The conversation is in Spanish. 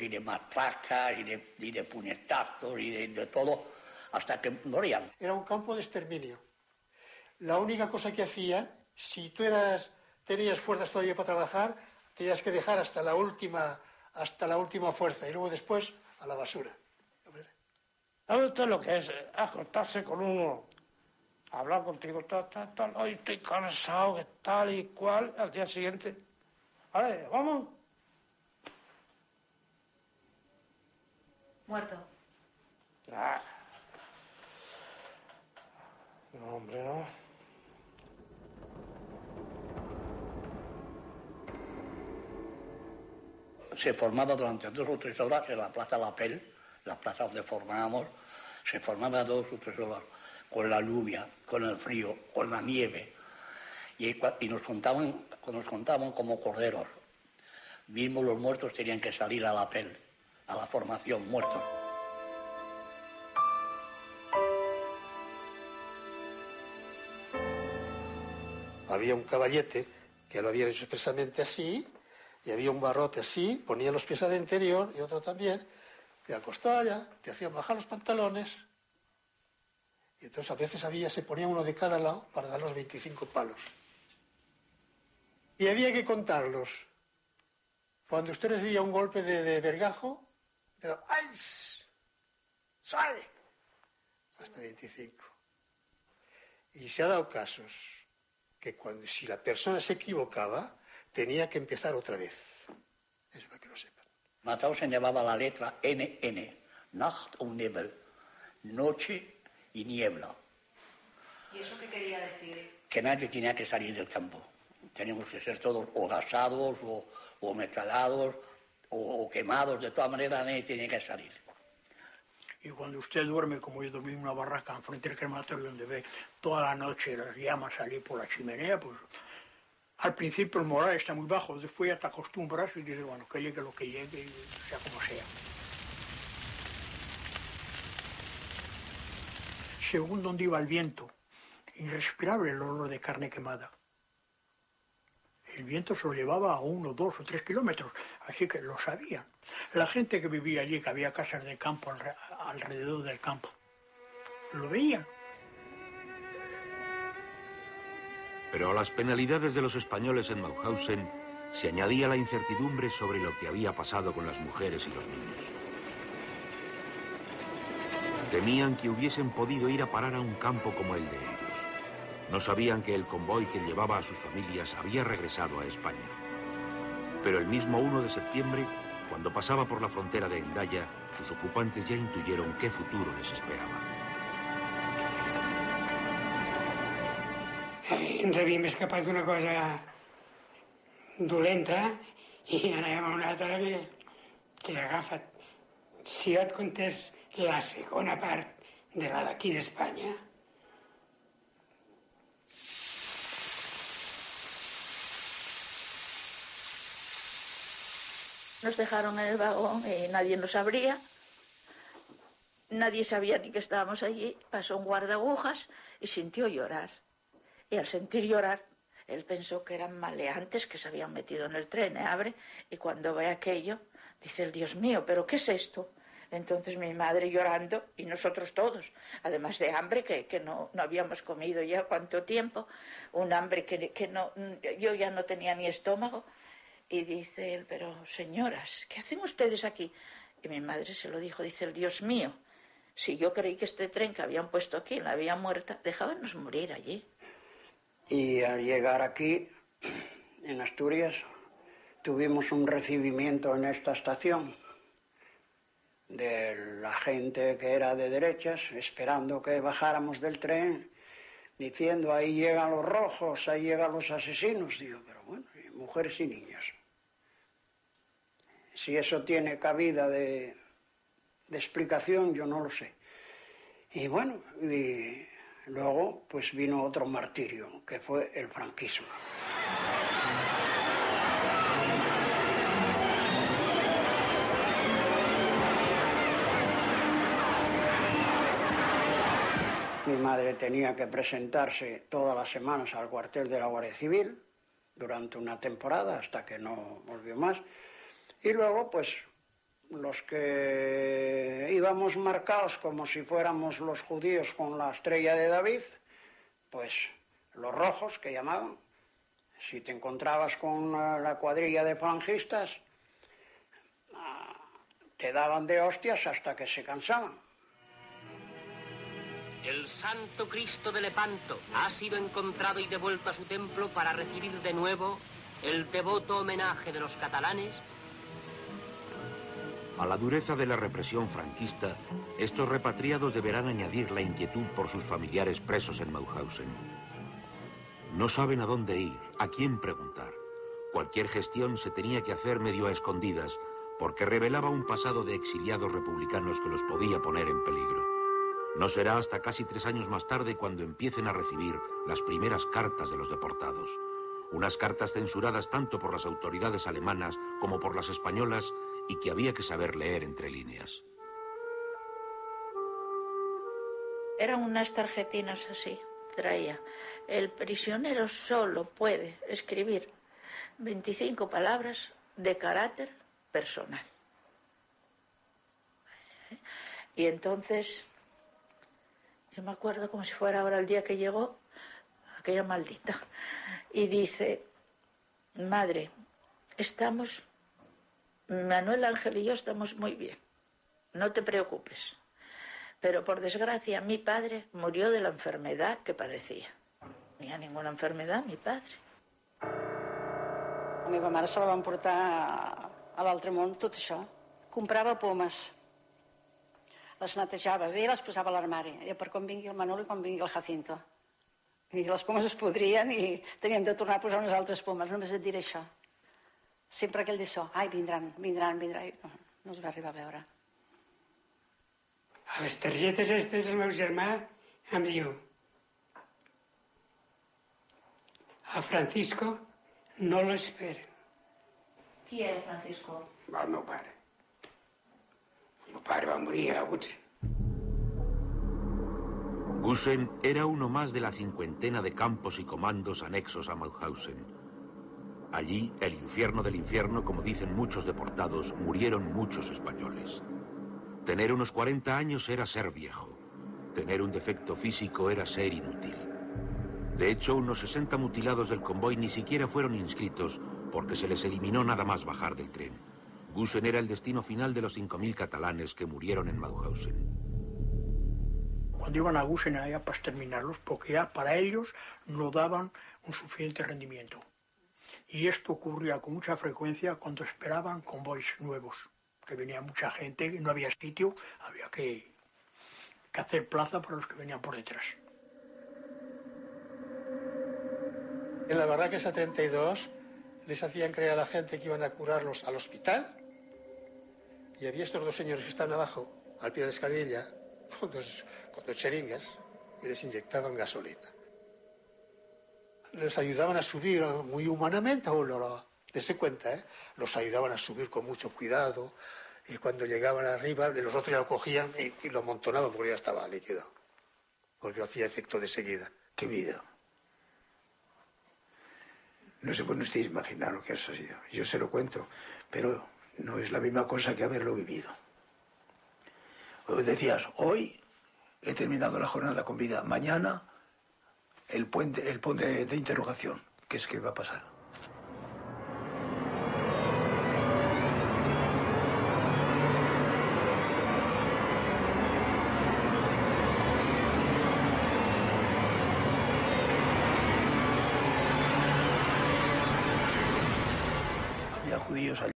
y de matracas y de, y de puñetazos y de, de todo hasta que morían. Era un campo de exterminio. La única cosa que hacían, si tú eras, tenías fuerzas todavía para trabajar, tenías que dejar hasta la última, hasta la última fuerza y luego después a la basura. ¿Sabe usted lo que es eh, acostarse con uno, hablar contigo, tal, tal, tal, hoy estoy cansado, que tal y cual, al día siguiente, vale, vamos. Muerto. Ah. No, hombre, no. Se formaba durante dos o tres horas en la Plaza La Pel, la plaza donde formábamos, se formaba dos o tres horas con la lluvia, con el frío, con la nieve. Y, y nos, contaban, nos contaban como corderos. Mismo los muertos tenían que salir a la pel, a la formación, muertos. Había un caballete que lo habían hecho expresamente así, y había un barrote así, ponía los pies al interior y otro también, te acostaba ya, te hacían bajar los pantalones, y entonces a veces había, se ponía uno de cada lado para dar los 25 palos. Y había que contarlos. Cuando usted recibía un golpe de, de vergajo, daba, ¡ay! ¡Sale! Hasta 25. Y se ha dado casos que cuando, si la persona se equivocaba, tenía que empezar otra vez. Eso para que lo sepan. Mauthausen llevaba la letra NN, Nacht und Nebel, noche y niebla, ¿Y eso qué quería decir? que nadie tenía que salir del campo. Teníamos que ser todos o gasados o, o metalados o, quemados, de todas maneras nadie tenía que salir. Y cuando usted duerme, como yo dormí en una barraca enfrente del crematorio, donde ve toda la noche las llamas salir por la chimenea, pues al principio el moral está muy bajo, después ya te acostumbras y dices, bueno, que llegue lo que llegue, sea como sea. Según donde iba el viento, irrespirable el olor de carne quemada. El viento se lo llevaba a uno, dos o tres kilómetros, así que lo sabían. La gente que vivía allí, que había casas de campo alre- alrededor del campo, lo veían. Pero a las penalidades de los españoles en Mauthausen se añadía la incertidumbre sobre lo que había pasado con las mujeres y los niños. Temían que hubiesen podido ir a parar a un campo como el de ellos. No sabían que el convoy que llevaba a sus familias había regresado a España. Pero el mismo 1 de septiembre, cuando pasaba por la frontera de Endaya, sus ocupantes ya intuyeron qué futuro les esperaba. ens havíem escapat d'una cosa dolenta i anàvem a una altra que, que agafa't. Si jo et contés la segona part de la d'aquí d'Espanya, Nos dejaron en el vagón y nadie nos abría. Nadie sabía ni que estábamos allí. Pasó un guardagujas y sintió llorar. Y al sentir llorar, él pensó que eran maleantes que se habían metido en el tren. ¿eh? Abre y cuando ve aquello, dice el Dios mío, ¿pero qué es esto? Entonces mi madre llorando y nosotros todos, además de hambre que, que no, no habíamos comido ya cuánto tiempo, un hambre que, que no, yo ya no tenía ni estómago. Y dice él, pero señoras, ¿qué hacen ustedes aquí? Y mi madre se lo dijo, dice el Dios mío, si yo creí que este tren que habían puesto aquí la había muerta, dejábanos morir allí. Y al llegar aquí, en Asturias, tuvimos un recibimiento en esta estación de la gente que era de derechas, esperando que bajáramos del tren, diciendo ahí llegan los rojos, ahí llegan los asesinos. Digo, pero bueno, mujeres y niños. Si eso tiene cabida de, explicación, yo no lo sé. Y bueno, luego pues vino otro martirio, que fue el franquismo. Mi madre tenía que presentarse todas las semanas al cuartel de la Guardia Civil durante una temporada hasta que no volvió más. Y luego, pues, los que íbamos marcados como si fuéramos los judíos con la estrella de David, pues los rojos que llamaban, si te encontrabas con la cuadrilla de falangistas, ah, te daban de hostias hasta que se cansaban. El Santo Cristo de Lepanto ha sido encontrado y devuelto a su templo para recibir de nuevo el devoto homenaje de los catalanes a la dureza de la represión franquista, estos repatriados deberán añadir la inquietud por sus familiares presos en Mauthausen. No saben a dónde ir, a quién preguntar. Cualquier gestión se tenía que hacer medio a escondidas, porque revelaba un pasado de exiliados republicanos que los podía poner en peligro. No será hasta casi tres años más tarde cuando empiecen a recibir las primeras cartas de los deportados. Unas cartas censuradas tanto por las autoridades alemanas como por las españolas y que había que saber leer entre líneas. Eran unas tarjetinas así, traía. El prisionero solo puede escribir 25 palabras de carácter personal. Y entonces, yo me acuerdo como si fuera ahora el día que llegó, aquella maldita, y dice, madre, estamos Manuel Ángel y yo estamos muy bien, no te preocupes. Pero por desgracia mi padre murió de la enfermedad que padecía. No tenía ninguna enfermedad mi padre. A meva mare se la van portar a l'altre món tot això. Comprava pomes, les netejava bé i les posava a l'armari, I per quan vingui el Manolo i quan vingui el Jacinto. I les pomes es podrien i teníem de tornar a posar unes altres pomes, només et diré això. Sempre aquell d'això, ai, vindran, vindran, vindran, i no els va arribar a veure. A les targetes aquestes el meu germà em diu a Francisco no l'esperen. Qui era Francisco? El meu pare. El meu pare va morir a Gutzen. Gusen era uno más de la cincuentena de campos y comandos anexos a Mauthausen. Allí, el infierno del infierno, como dicen muchos deportados, murieron muchos españoles. Tener unos 40 años era ser viejo. Tener un defecto físico era ser inútil. De hecho, unos 60 mutilados del convoy ni siquiera fueron inscritos porque se les eliminó nada más bajar del tren. Gusen era el destino final de los 5.000 catalanes que murieron en Mauthausen. Cuando iban a Gusen allá para exterminarlos, porque ya para ellos no daban un suficiente rendimiento y esto ocurría con mucha frecuencia cuando esperaban convoys nuevos, que venía mucha gente, no había sitio, había que, hacer plaza para los que venían por detrás. En la barraca esa 32 les hacían creer a la gente que iban a curarlos al hospital y había estos dos señores que están abajo, al pie de la escalilla, con dos, con dos cheringas y les inyectaban gasolina les ayudaban a subir muy humanamente, o lo, dese cuenta, ¿eh? los ayudaban a subir con mucho cuidado y cuando llegaban arriba los otros ya lo cogían y, lo amontonaban porque ya estaba líquido, porque hacía efecto de seguida. ¡Qué vida! No se puede usted imaginar lo que ha sido. Yo se lo cuento, pero no es la misma cosa que haberlo vivido. Decías, hoy he terminado la jornada con vida, mañana el puente, el puente de interrogación. ¿Qué es que va a pasar? Había judíos